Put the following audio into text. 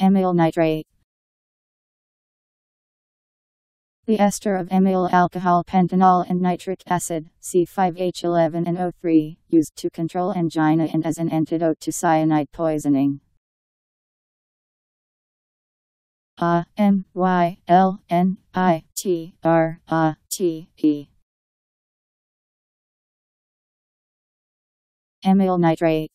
Amyl nitrate. The ester of amyl alcohol pentanol and nitric acid, C5H11NO3, used to control angina and as an antidote to cyanide poisoning. A M Y L N I T R A T E Amyl nitrate